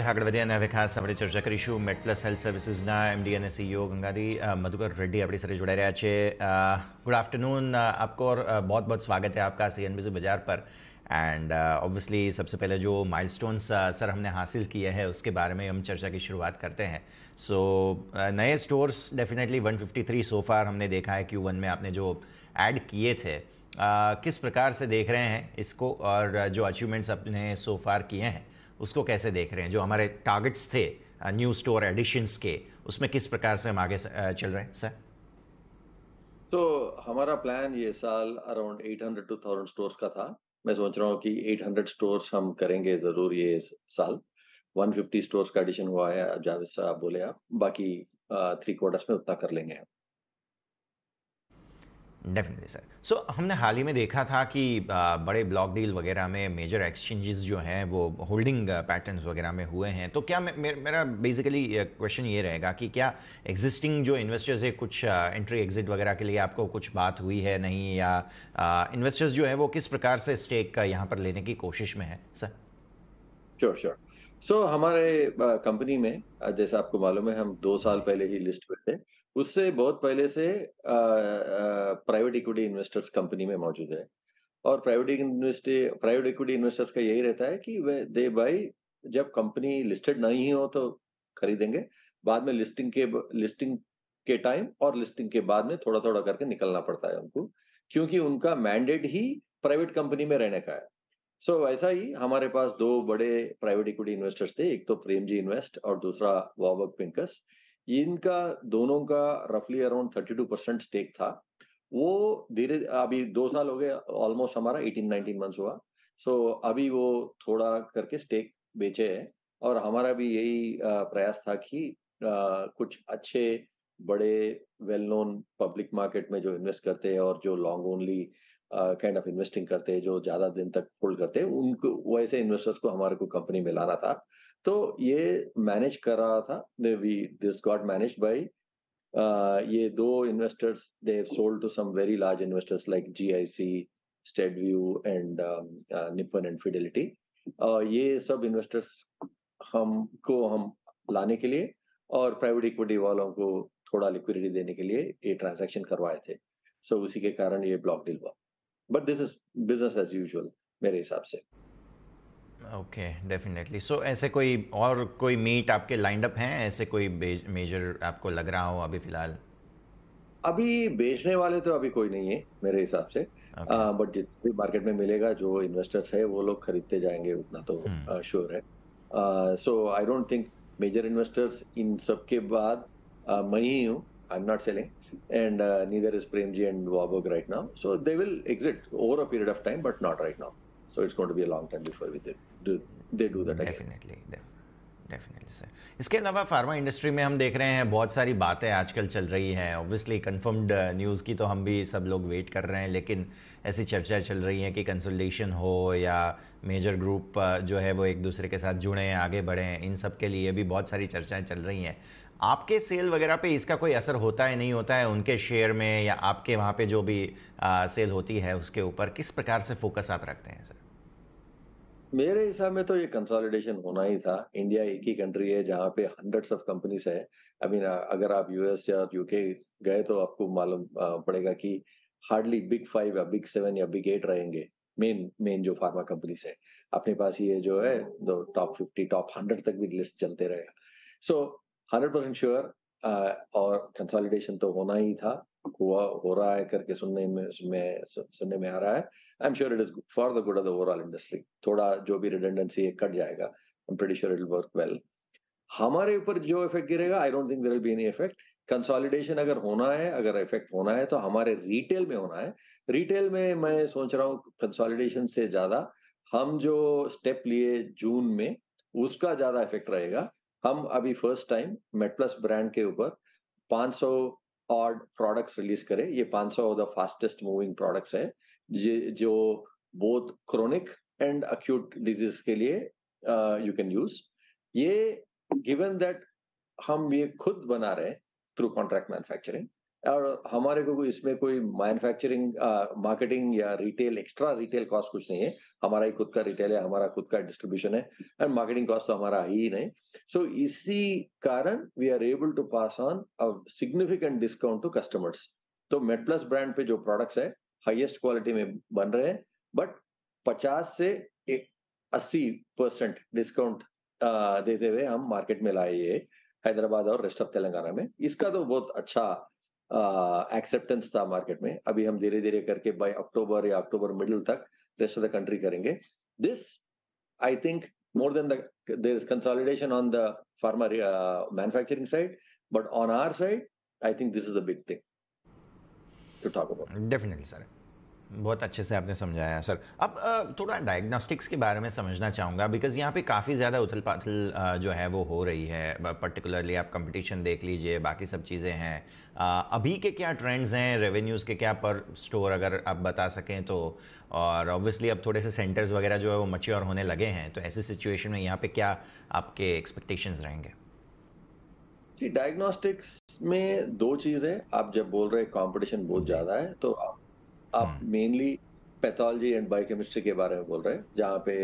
આગળ વધ્યા અને હવે ખાસ આપણે ચર્ચા કરીશું મેટ પ્લસ હેલ્થ સર્વિસીસના એમડી અને સીઈઓ ગંગાદી मधुकर रेड्डी अपनी साथ जुड़े रहे छे गुड आफ्टरनून आपको और बहुत बहुत स्वागत है आपका सी एन बाजार पर एंड ऑब्वियसली सबसे पहले जो माइलस्टोन्स सर हमने हासिल किए हैं उसके बारे में हम चर्चा की शुरुआत करते हैं सो so, नए स्टोर्स डेफिनेटली 153 सो फार हमने देखा है क्यू वन में आपने जो ऐड किए थे uh, किस प्रकार से देख रहे हैं इसको और जो अचीवमेंट्स अपने सो फार किए हैं उसको कैसे देख रहे हैं? जो हमारे टारगेट्स थे न्यू स्टोर एडिशंस के, उसमें किस प्रकार से हम आगे चल रहे हैं सर तो हमारा प्लान ये साल अराउंड 800 टू 1000 स्टोर्स का था। मैं सोच रहा हूँ कि 800 स्टोर्स हम करेंगे ज़रूर ये साल। 150 स्टोर्स का एडिशन हुआ है, जावेद साहब बोले आप। बाकी थ्री क्वार्टर्स में उतना कर लेंगे हम डेफिनेटली सर सो हमने हाल ही में देखा था कि बड़े ब्लॉक डील वगैरह में मेजर एक्सचेंजेस जो हैं, वो होल्डिंग पैटर्न्स वगैरह में हुए हैं। तो क्या मेरा बेसिकली क्वेश्चन ये रहेगा कि क्या एग्जिस्टिंग जो इन्वेस्टर्स है, कुछ एंट्री एग्जिट वगैरह के लिए आपको कुछ बात हुई है, नहीं? या इन्वेस्टर्स जो है, वो किस प्रकार से स्टेक यहाँ पर लेने की कोशिश में है sir sure sure so so, हमारे कंपनी में जैसा आपको मालूम है हम दो साल पहले ही लिस्ट पे थे। उससे बहुत पहले से प्राइवेट इक्विटी इन्वेस्टर्स कंपनी में मौजूद है। और private investee private equity investors का यही रहता है कि वे दे बाई जब कंपनी लिस्टेड नहीं हो तो खरीदेंगे। बाद में लिस्टिंग के लिस्टिंग के टाइम और लिस्टिंग के बाद में थोड़ा थोड़ा करके निकलना पड़ता है उनको। क्योंकि उनका मैंडेट ही प्राइवेट कंपनी में रहने का है। सो so, वैसा ही हमारे पास दो बड़े प्राइवेट इक्विटी इन्वेस्टर्स थे एक तो प्रेम जी इन्वेस्ट और दूसरा वॉबक पिंकस। इनका दोनों का रफली around thirty two percent stake था। वो धीरे अभी दो साल हो गए ऑलमोस्ट हमारा एटीन नाइनटीन मंथ्स हुआ। सो so, अभी वो थोड़ा करके स्टेक बेचे है और हमारा भी यही प्रयास था कि कुछ अच्छे बड़े वेल नोन पब्लिक मार्केट में जो इन्वेस्ट करते हैं और जो long only kind of investing करते हैं जो ज़्यादा दिन तक होल्ड करते हैं उनको वैसे इन्वेस्टर्स को हमारे को कंपनी में लाना था। तो ये मैनेज कर रहा था we this got manage by ये दो investors they sold to some very large investors like G GIC state view and Nippon and Fidelity ये सब इन्वेस्टर्स हम को हम लाने के लिए और प्राइवेट इक्विटी वालों को थोड़ा लिक्विडिटी देने के लिए ये ट्रांजैक्शन करवाए थे। सो so, उसी के कारण ये ब्लॉक डील हुआ। But this is business as usual मेरे हिसाब से। ओके डेफिनेटली सो ऐसे कोई और कोई मीट आपके लाइंड अप हैं? ऐसे कोई मेजर आपको लग रहा हो अभी फ़िलहाल? अभी बेचने वाले तो अभी कोई नहीं है मेरे हिसाब से। But okay. जितने मार्केट में मिलेगा जो इन्वेस्टर्स है वो लोग खरीदते जाएँगे उतना तो श्योर hmm. है। So I don't think major investors इन सब के बाद uh, मैं ही हूँ। Am not selling and neither is Premji and Warburg right now so they will exit over a period of time but not right now So it's going to be a long time before we do they do that Definitely. Definitely sir इसके अलावा pharma industry में हम देख रहे हैं बहुत सारी बातें आजकल चल रही हैं। ऑब्वियसली कंफर्म्ड न्यूज़ की तो हम भी सब लोग वेट कर रहे हैं लेकिन ऐसी चर्चा चल रही है कि कंसल्टेशन हो या मेजर ग्रुप uh, जो है वो एक दूसरे के साथ जुड़ें आगे बढ़ें इन सब के लिए भी बहुत सारी चर्चाएँ चल रही हैं। आपके सेल वगैरह पे इसका कोई असर होता है नहीं होता है? उनके शेयर में या आपके वहाँ पे जो भी आ, सेल होती है उसके ऊपर किस प्रकार से फोकस आप रखते हैं सर? मेरे हिसाब में तो ये कंसोलिडेशन होना ही था। इंडिया एक ही कंट्री है जहाँ पे हंड्रेड्स ऑफ़ कंपनीज़ है। आई मीन अगर आप यूएस या यूके गए तो आपको मालूम पड़ेगा कि हार्डली बिग फाइव या बिग सेवन या बिग एट रहेंगे। मेन मेन जो फार्मा कंपनीज़ है। अपने पास ये जो है टॉप फिफ्टी टॉप हंड्रेड तक भी लिस्ट चलते रहेगा। सो हंड्रेड परसेंट श्योर और कंसोलिडेशन तो होना ही था। हुआ, हो रहा है, करके सुनने में सुनने में आ रहा है। I am sure it is for the good of the overall industry थोड़ा जो भी रिडेंडेंसी है, कट जाएगा। I am pretty sure it will work well हमारे ऊपर जो इफ़ेक्ट गिरेगा I don't think there will be any effect consolidation अगर होना है, अगर इफ़ेक्ट होना है तो हमारे रिटेल में होना है। रिटेल में मैं सोच रहा हूँ कंसोलिडेशन से ज़्यादा हम जो स्टेप लिए जून में, उसका ज़्यादा इफ़ेक्ट रहेगा। हम अभी फ़र्स्ट टाइम मेटप्लस ब्रांड के ऊपर 500 ऑर्ड प्रोडक्ट्स रिलीज़ करें। ये 500 सौ द फास्टेस्ट मूविंग प्रोडक्ट्स है, जो both chronic and acute disease के लिए यू कैन यूज़ ये गिवन दैट हम ये खुद बना रहे हैं थ्रू कॉन्ट्रैक्ट मैन्युफैक्चरिंग और हमारे को इसमें कोई मैन्युफैक्चरिंग मार्केटिंग या रिटेल एक्स्ट्रा रिटेल कॉस्ट कुछ नहीं है। हमारा ही खुद का रिटेल है हमारा खुद का डिस्ट्रीब्यूशन है एंड मार्केटिंग कॉस्ट तो हमारा ही नहीं सो so, इसी कारण we are able to pass on a significant discount to customers तो मेड प्लस ब्रांड पे जो प्रोडक्ट्स है हाईएस्ट क्वालिटी में बन रहे हैं बट 50 से एक 80 परसेंट डिस्काउंट देते हुए हम मार्केट में लाए हैदराबाद और रेस्ट ऑफ़ तेलंगाना में। इसका तो बहुत अच्छा एक्सेप्टेंस था मार्केट में। अभी हम धीरे धीरे करके बाय अक्टूबर या अक्टूबर मिडिल तक रेस्ट ऑफ़ द कंट्री करेंगे। This I think more than there is consolidation on the pharma manufacturing side but on our side I think this is the big thing to talk about definitely sir बहुत अच्छे से आपने समझाया sir. अब थोड़ा diagnostics के बारे में समझना चाहूँगा बिकॉज़ यहाँ पे काफ़ी ज़्यादा उथल पाथल जो है वो हो रही है। पर्टिकुलरली आप कंपटीशन देख लीजिए बाकी सब चीज़ें हैं। अभी के क्या ट्रेंड्स हैं? रेवेन्यूज़ के क्या पर स्टोर अगर आप बता सकें तो और ऑब्वियसली अब थोड़े से सेंटर्स वगैरह जो है वो मच्योर होने लगे हैं तो ऐसी सिचुएशन में यहाँ पे क्या आपके एक्सपेक्टेशंस रहेंगे? जी डायग्नोस्टिक्स में दो चीज़। है आप जब बोल रहे हैं कंपटीशन बहुत ज़्यादा है तो आप आप मेनली पैथोलॉजी एंड बायोकेमिस्ट्री के बारे में बोल रहे हैं जहाँ पे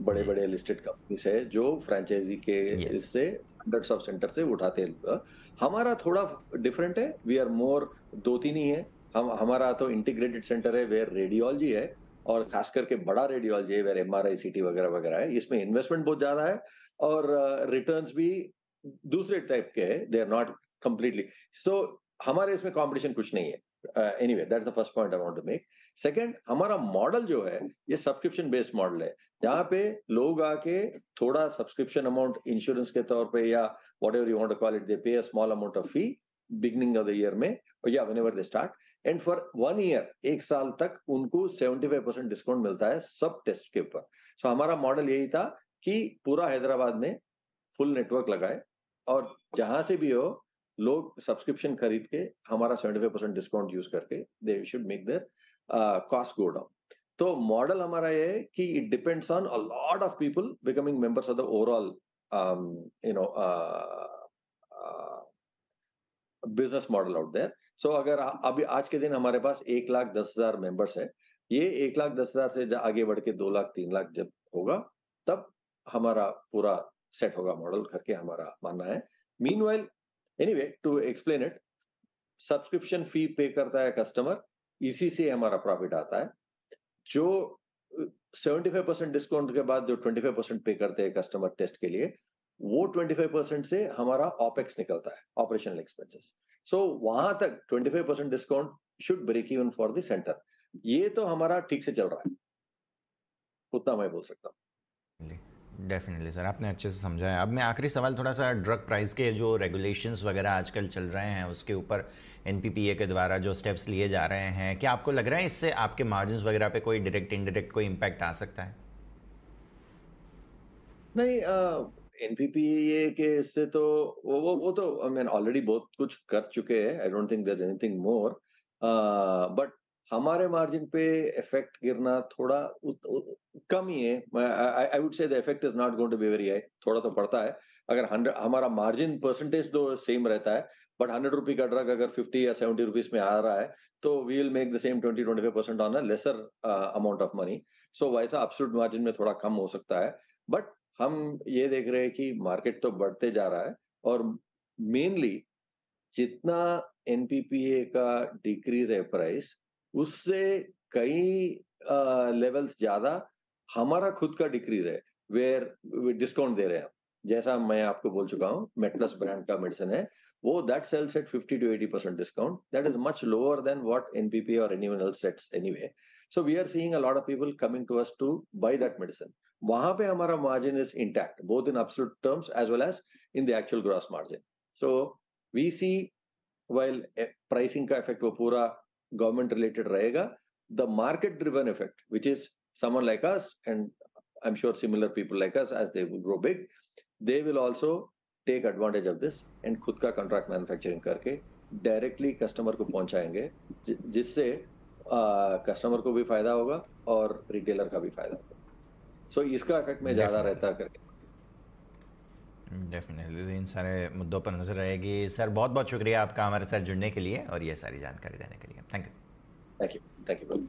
बड़े बड़े लिस्टेड कंपनीज़ है जो फ्रेंचाइजी के इससे हंड्रेड्स ऑफ़ सेंटर से उठाते हैं। हमारा थोड़ा डिफरेंट है वी आर मोर दो तीन ही है। हम हमारा तो इंटीग्रेटेड सेंटर है वेयर रेडियोलॉजी है और खास करके बड़ा रेडियोलॉजी है where M R I C T वगैरह वगैरह है। इसमें इन्वेस्टमेंट बहुत ज़्यादा है और रिटर्न्स uh, भी दूसरे टाइप के है they are not completely so हमारे इसमें कॉम्पिटिशन कुछ नहीं है। Anyway that's the first point I want to make second हमारा मॉडल जो है ये सब्सक्रिप्शन बेस्ड मॉडल है। जहाँ पे लोग आके थोड़ा सब्सक्रिप्शन अमाउंट इंश्योरेंस के तौर पे या whatever you want call it they pay a small amount of fee beginning of the year में या whenever they start and for one year एक साल तक उनको 75 परसेंट डिस्काउंट मिलता है सब टेस्ट के ऊपर। सो so, हमारा मॉडल यही था कि पूरा हैदराबाद में फुल नेटवर्क लगाए और जहाँ से भी हो लोग सब्सक्रिप्शन खरीद के हमारा seventy five percent discount use करके they should make their cost go down तो मॉडल हमारा ये है कि it depends on a lot of people becoming members of the overall you know business model out there so अगर अभी आज के दिन हमारे पास एक लाख दस हज़ार मेंबर्स है, ये एक लाख दस हज़ार से आगे बढ़ के दो लाख, तीन लाख जब होगा, तब हमारा पूरा सेट होगा मॉडल करके हमारा मानना है। Mean anyway to explain it subscription fee pay करता है कस्टमर इसी से हमारा प्रॉफिट आता है। जो 75 परसेंट डिस्काउंट के बाद जो 25 परसेंट पे करते हैं कस्टमर टेस्ट के लिए, वो 25 परसेंट से हमारा ऑपेक्स निकलता है ऑपरेशनल एक्सपेंसेस सो वहाँ तक 25 percent discount should break even for the centre ये तो हमारा ठीक से चल रहा है। उतना मैं बोल सकता हूँ। डेफिनेटली सर आपने अच्छे से समझाया अब मैं आखिरी सवाल थोड़ा सा ड्रग प्राइस के जो रेगुलेशंस वगैरह आजकल चल रहे हैं उसके ऊपर एनपीपीए के द्वारा जो स्टेप्स लिए जा रहे हैं क्या आपको लग रहा है इससे आपके मार्जिन वगैरह पे कोई डायरेक्ट इनडायरेक्ट कोई इम्पैक्ट आ सकता है? नहीं एन पी पी ए के इससे तो वो वो, वो तो आई मीन ऑलरेडी बहुत कुछ कर चुके हैं। I don't think anything more but हमारे मार्जिन पे इफ़ेक्ट गिरना थोड़ा उ, उ, कम ही है। I would say the effect is not going to be very high थोड़ा तो पड़ता है। अगर हंड्रेड हमारा मार्जिन परसेंटेज तो सेम रहता है बट हंड्रेड रुपी का ड्रग अगर फिफ्टी या सेवेंटी रुपीज़ में आ रहा है तो we will make the same twenty twenty five percent on a lesser amount of money so वैसा अपसुट मार्जिन में थोड़ा कम हो सकता है बट हम ये देख रहे हैं कि मार्केट तो बढ़ते जा रहा है और मेनली जितना एनपीपीए का डिक्रीज है प्राइस उससे कई लेवल्स ज़्यादा हमारा खुद का डिक्रीज है वेयर डिस्काउंट दे रहे हैं। जैसा मैं आपको बोल चुका हूँ मेटलस ब्रांड का मेडिसिन है वो that sells at 50 to 80 percent discount that is much lower than what NPP और anyone else sets anyway so we are seeing a lot of people coming to us to buy that medicine वहाँ पे हमारा margin is intact both in absolute terms as well as in the actual gross margin so we see while pricing का effect वो पूरा government related rahega the market driven effect which is someone like us and i'm sure similar people like us as they will grow big they will also take advantage of this and खुद का contract manufacturing करके directly customer को पहुंचाएँगे जिससे customer को भी फ़ायदा होगा और रिटेलर का भी फ़ायदा होगा सो so, इसका इफ़ेक्ट में ज़्यादा रहता है करके डेफिनेटली इन सारे मुद्दों पर नज़र रहेगी। सर बहुत बहुत शुक्रिया आपका हमारे साथ जुड़ने के लिए और ये सारी जानकारी देने के लिए। Thank you thank you thank you